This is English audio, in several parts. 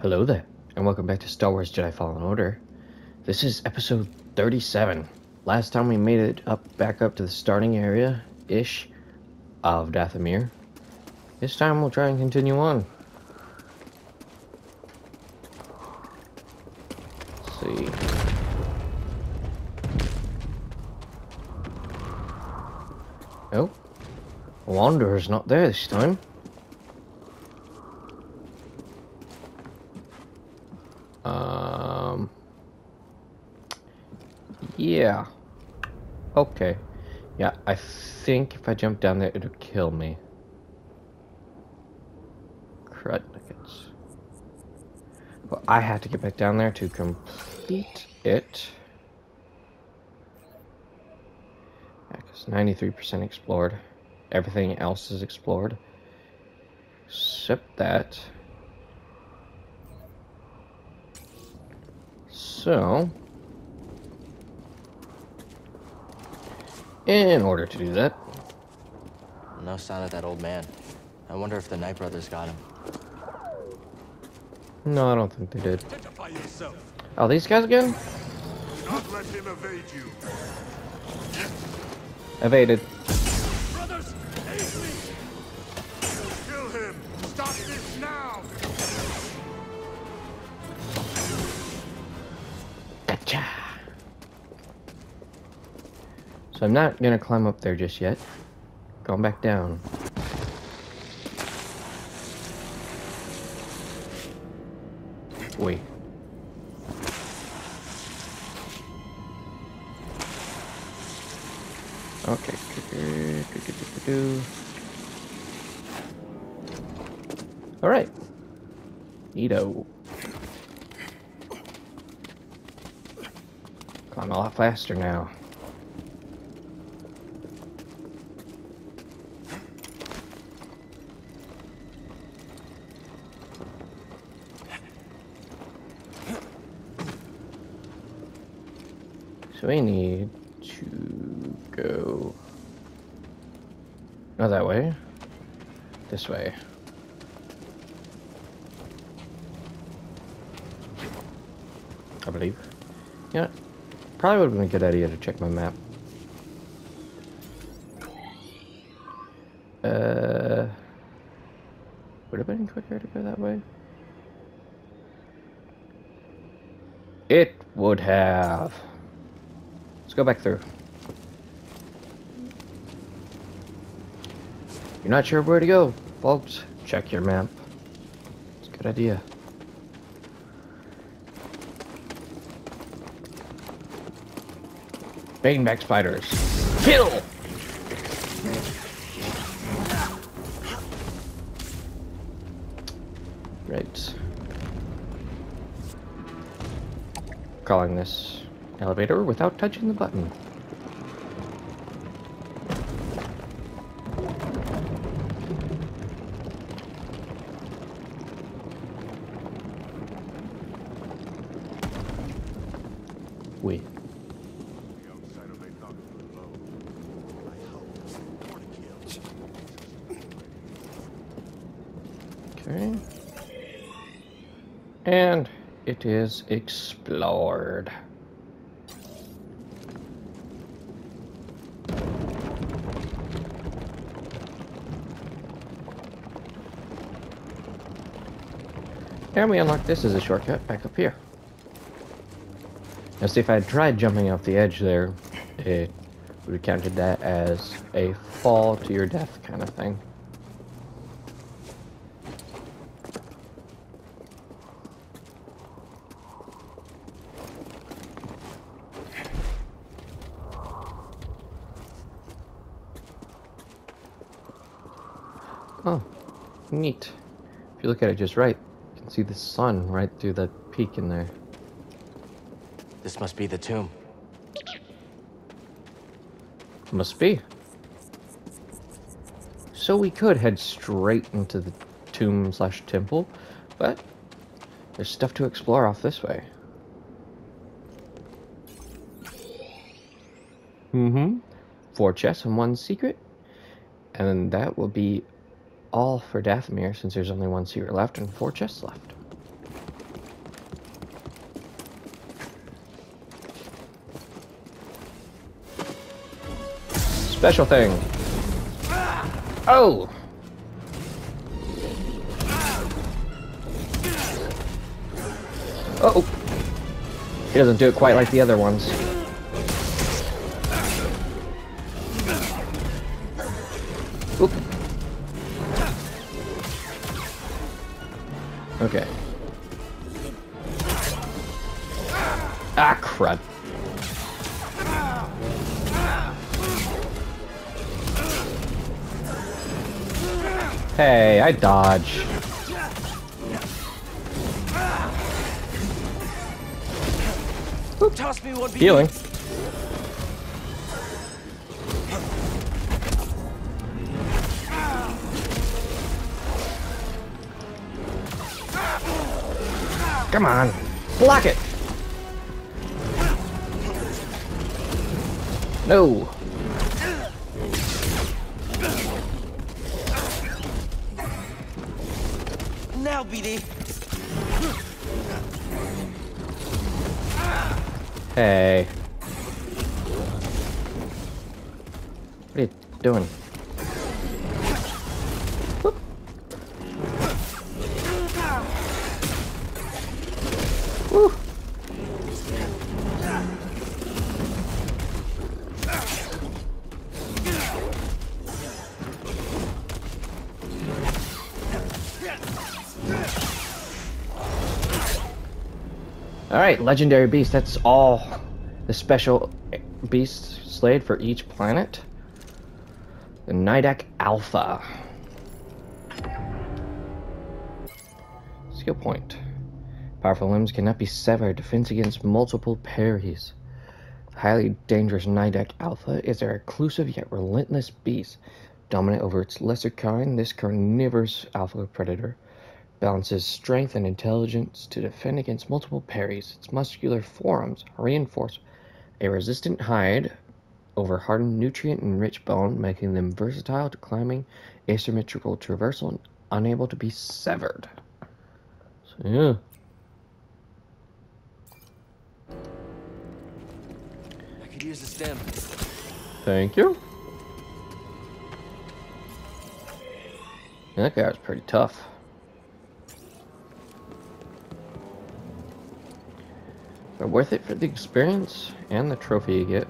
Hello there, and welcome back to Star Wars Jedi Fallen Order. This is episode 37. Last time we made it up back up to the starting area ish of Dathomir. This time we'll try and continue on. Let's see. Oh, Wanderer's not there this time. Um. Yeah. Okay. Yeah, I think if I jump down there, it'll kill me. Crud nuggets. Well, I have to get back down there to complete it. Yeah, because 93% explored. Everything else is explored. Except that. So, in order to do that, No sign of that old man. I wonder if the Nightbrothers got him. no, I don't think they did. Oh, these guys again? Not let him evade you. Evaded. Brothers, aid me! Kill him! Stop this now! Gotcha. So I'm not gonna climb up there just yet. Going back down. Wait. Okay. All right. Neato. Climb a lot faster now. We need to go not that way. This way. I believe. Yeah, probably would have been a good idea to check my map. Uh, would have been quicker to go that way. It would have. Go back through. You're not sure where to go, folks? Check your map. It's a good idea. Back spiders. Kill! Right. Calling this elevator without touching the button. Wait. Okay. And it is explored. And we unlock this as a shortcut back up here. Now see, if I had tried jumping off the edge there, it would have counted that as a fall to your death kind of thing. Oh, neat. If you look at it just right, see the sun right through that peak in there. This must be the tomb. Must be. So we could head straight into the tomb slash temple, but there's stuff to explore off this way. Mm-hmm. Four chests and one secret. And that will be all for Dathomir since there's only one seer left and four chests left. Special thing. Oh! Uh oh! He doesn't do it quite like the other ones. Okay. Ah, crud. Hey, I dodge. Toss me one. Healing. Come on. Block it. No. Alright, Legendary Beast. That's all the special beasts slayed for each planet. The Nydak Alpha. Skill point. Powerful limbs cannot be severed. Defense against multiple parries. Highly dangerous Nydak Alpha is a reclusive yet relentless beast. Dominant over its lesser kind, this carnivorous alpha predator balances strength and intelligence to defend against multiple parries. Its muscular forearms are reinforced a resistant hide over hardened nutrient-enriched bone, making them versatile to climbing, asymmetrical traversal, and unable to be severed. So yeah. Could use the stim. Thank you. That guy was pretty tough. But worth it for the experience and the trophy you get.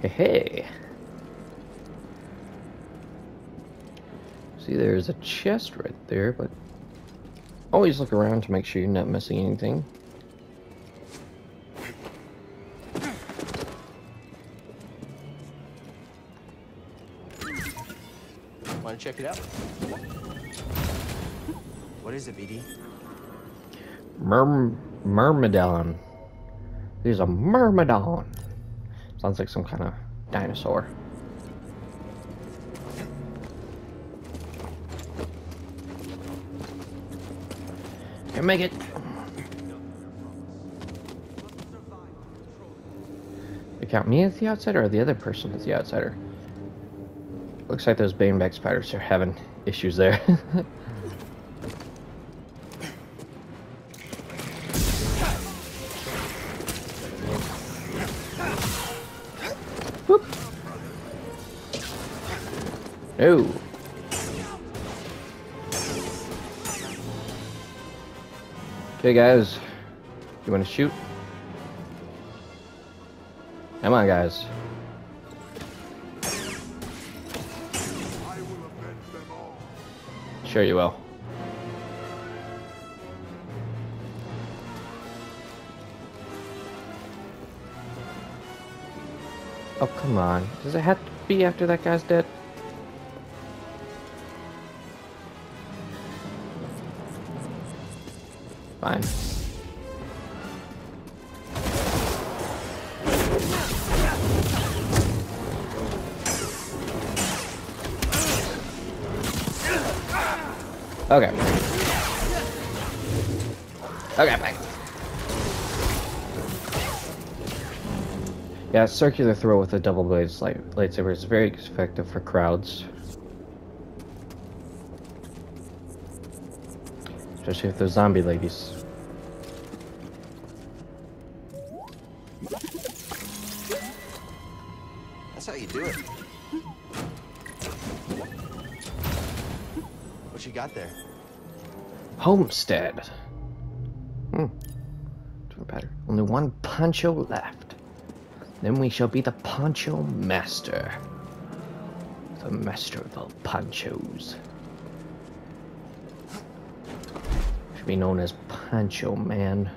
Hey, hey. See, there's a chest right there, but always look around to make sure you're not missing anything. Check it out? What is it, BD? Merm Myrmidon. There's a Myrmidon. Sounds like some kind of dinosaur. Can make it. You count me as the outsider or the other person as the outsider? Looks like those baneback spiders are having issues there. Whoop. No. Okay, guys. You want to shoot? Come on, guys. Sure you will. Oh, come on. Does it have to be after that guy's dead? Fine. Okay. Okay, fine. Yeah, circular throw with a double blade light lightsaber is very effective for crowds. Especially if they're zombie ladies. Homestead. Hmm. Better. Only one poncho left. Then we shall be the poncho master. The master of all ponchos. Should be known as Poncho Man.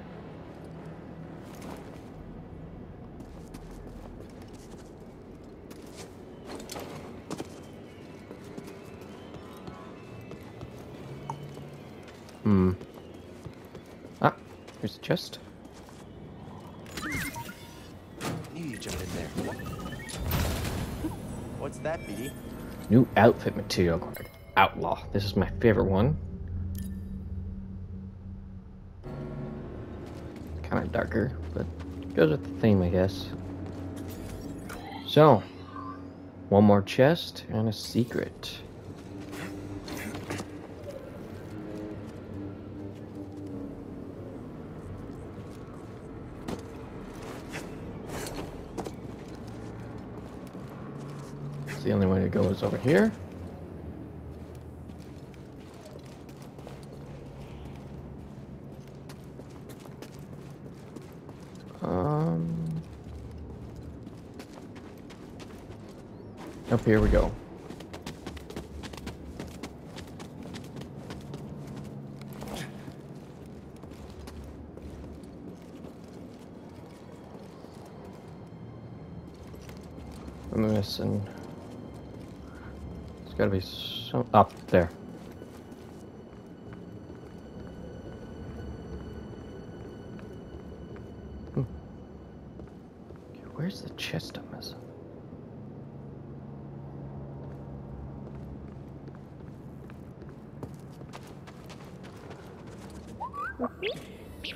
Chest. You jump in there. What's that, BD? New outfit material card. Outlaw. This is my favorite one. Kind of darker, but goes with the theme, I guess. So, one more chest and a secret. The only way to go is over here. Um, up here we go. Missing. It's gotta be some up there. Hmm. Okay, Where's the chest I'm missing?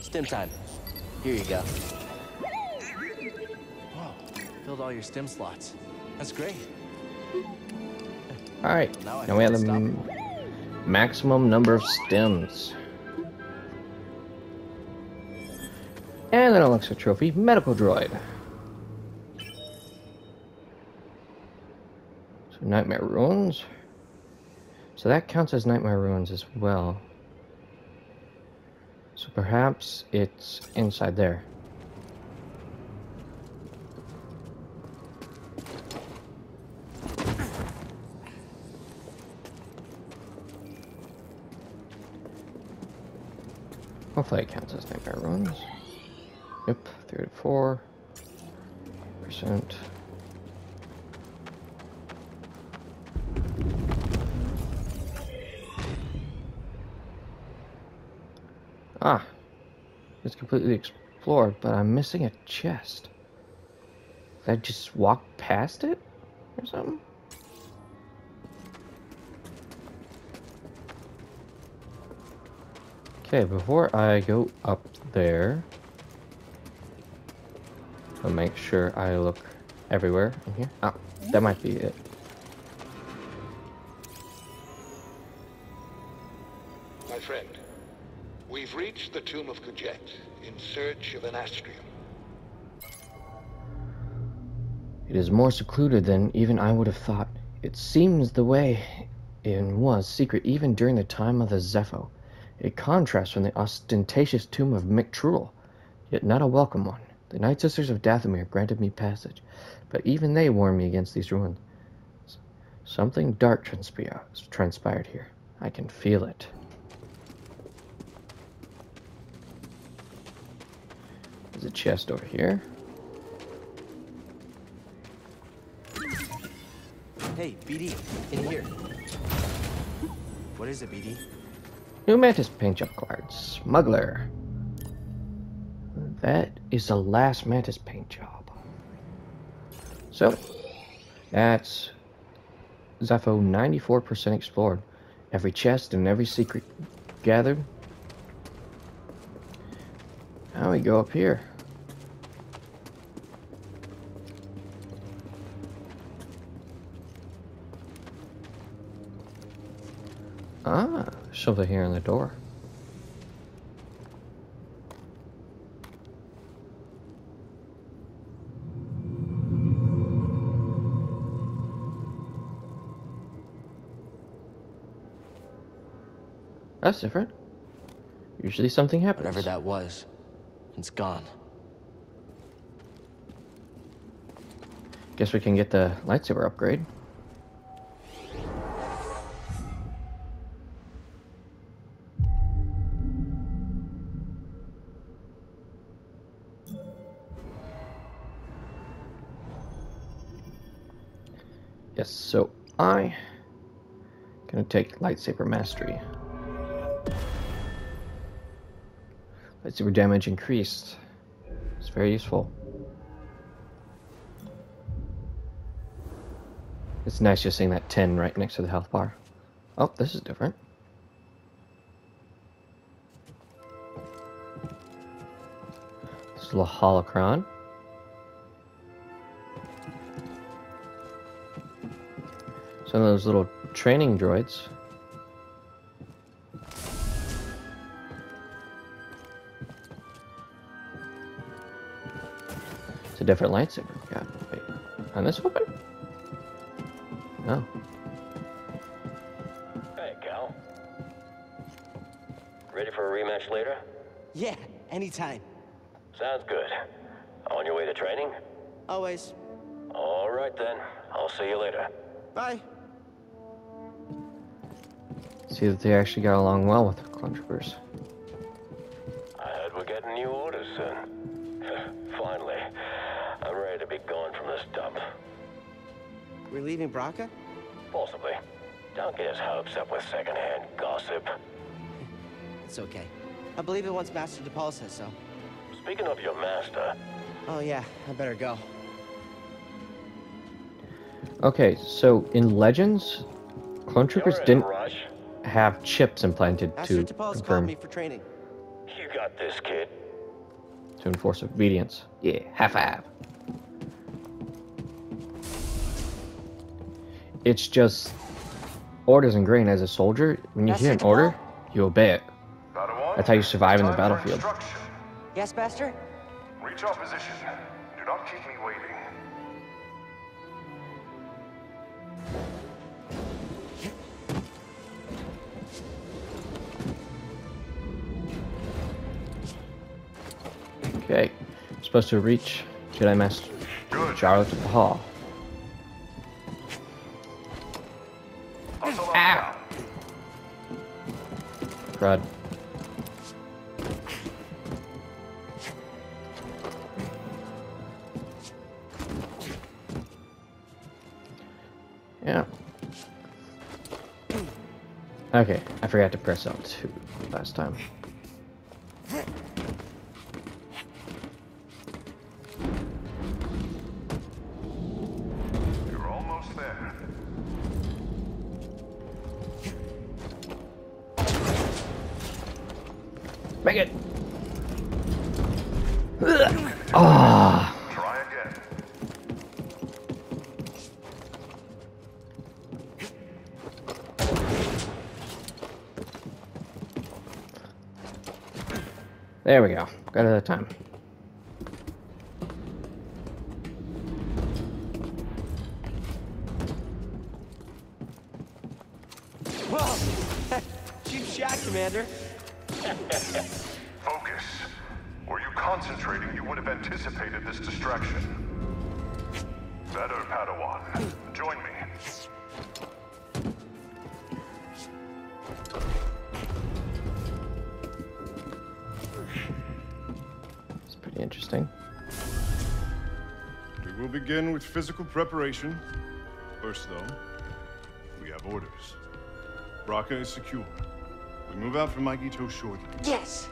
Stim time. Here you go. Whoa, filled all your stim slots. That's great. All right. Now Now we have the can't stop. m- maximum number of stims. And an Elixir Trophy Medical Droid. So Nightmare Ruins. So that counts as Nightmare Ruins as well. So perhaps it's inside there. It counts as nightmare ruins. Yep, three to four percent. Ah, it's completely explored, but I'm missing a chest. Did I just walk past it or something? Okay, before I go up there, I'll make sure I look everywhere in here. Ah, that might be it. My friend, we've reached the tomb of Kujet in search of an astrium. It is more secluded than even I would have thought. It seems the way in was secret even during the time of the Zeffo. A contrast from the ostentatious tomb of Miktrull, yet not a welcome one. The Night Sisters of Dathomir granted me passage, but even they warned me against these ruins. Something dark transpired here. I can feel it. There's a chest over here. Hey, BD, in here. What is it, BD? New Mantis paint job card. Smuggler. That is the last Mantis paint job. So, that's Zeffo 94% explored. Every chest and every secret gathered. Now we go up here. something here in the door. That's different. Usually something happens. Whatever that was, it's gone. Guess we can get the lightsaber upgrade. Gonna take lightsaber mastery. Lightsaber damage increased. It's very useful. It's nice just seeing that 10 right next to the health bar. Oh, this is different. This is a holocron. Some of those little training droids. It's a different lightsaber. God, wait. On this weapon? No. Hey, Cal. Ready for a rematch later? Yeah, anytime. Sounds good. On your way to training? Always. All right then. I'll see you later. Bye. See that they actually got along well with the clone troopers. I heard we're getting new orders soon. Finally. I'm ready to be gone from this dump. We're leaving Bracca? Possibly. Don't get his hopes up with secondhand gossip. It's okay. I believe it once Master Tapal says so. Speaking of your master, Oh yeah, I better go. Okay, so in Legends, clone troopers you're in a didn't rush. Have chips implanted Master to Tapal's confirm me for training. You got this, kid. to enforce obedience. Yeah, half five. It's just orders ingrained as a soldier. When you Master hear an order, you obey it. That's how you survive in the battlefield. Yes, Master? Reach our position. Do not keep me waiting. Supposed to reach Jedi Master Good. Charlotte Hall. Hustle up Ow. Crud. Yeah. Okay, I forgot to press L2 last time. Make it! Ah! Try again. There we go. Got it that time. Whoa! Cheap shot, Commander. Focus. Were you concentrating, you would have anticipated this distraction. Better, Padawan. Join me. It's pretty interesting. We will begin with physical preparation. First, though, we have orders. Bracca is secure. We move out from Mygeeto shortly. Yes!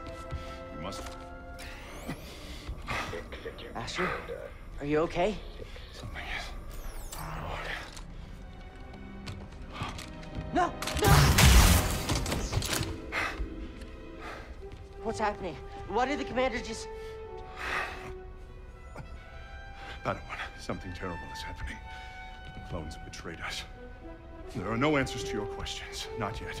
You must Master? Are you okay? Something is. No! No! What's happening? Why did the commander just... Padawan, something terrible is happening. The clones have betrayed us. There are no answers to your questions. Not yet.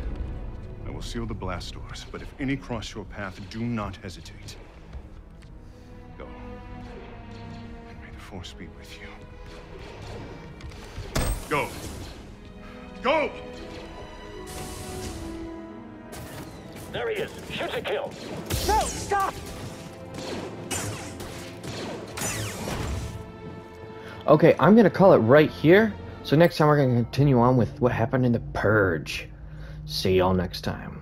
I will seal the blast doors, but if any cross your path, do not hesitate. Go. And may the Force be with you. Go! Go! There he is. Shoot to kill. No! Stop! Okay, I'm gonna call it right here. So next time we're gonna continue on with what happened in the Purge. See y'all next time.